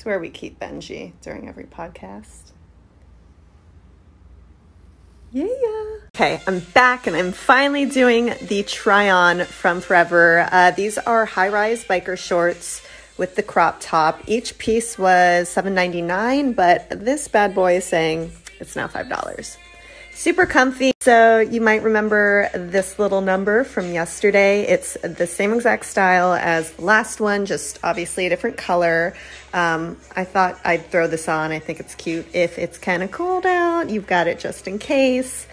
It's where we keep Benji during every podcast. Yeah. Okay, I'm back and I'm finally doing the try on from Forever. Uh, these are high rise biker shorts with the crop top. Each piece was $7.99, but this bad boy is saying it's now $5. Super comfy. So you might remember this little number from yesterday. It's the same exact style as the last one, just obviously a different color. Um, I thought I'd throw this on. I think it's cute. If it's kind of cold out, you've got it just in case.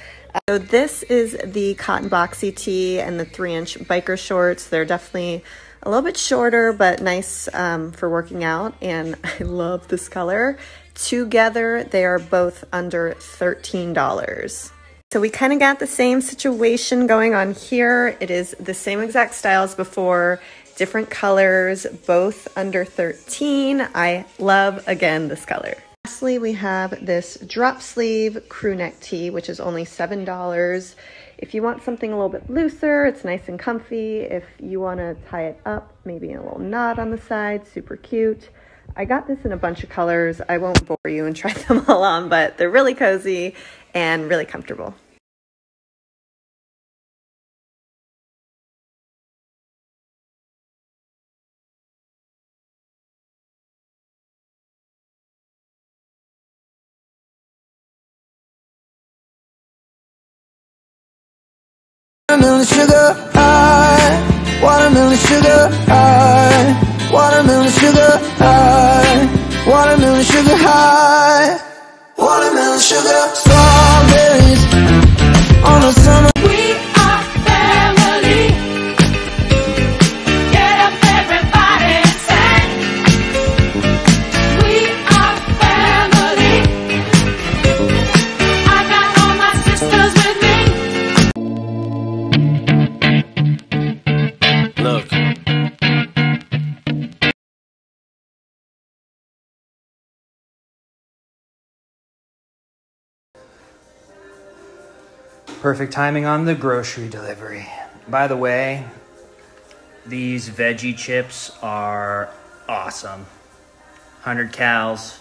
So this is the cotton boxy tee and the three inch biker shorts. They're definitely a little bit shorter, but nice um, for working out. And I love this color. Together, they are both under $13. So we kind of got the same situation going on here. It is the same exact styles before, different colors, both under 13. I love, again, this color. Lastly, we have this drop sleeve crew neck tee, which is only $7. If you want something a little bit looser, it's nice and comfy. If you want to tie it up, maybe a little knot on the side, super cute. I got this in a bunch of colors. I won't bore you and try them all on, but they're really cozy and really comfortable. Watermelon sugar high, watermelon sugar high, watermelon Perfect timing on the grocery delivery. By the way, these veggie chips are awesome. 100 cals,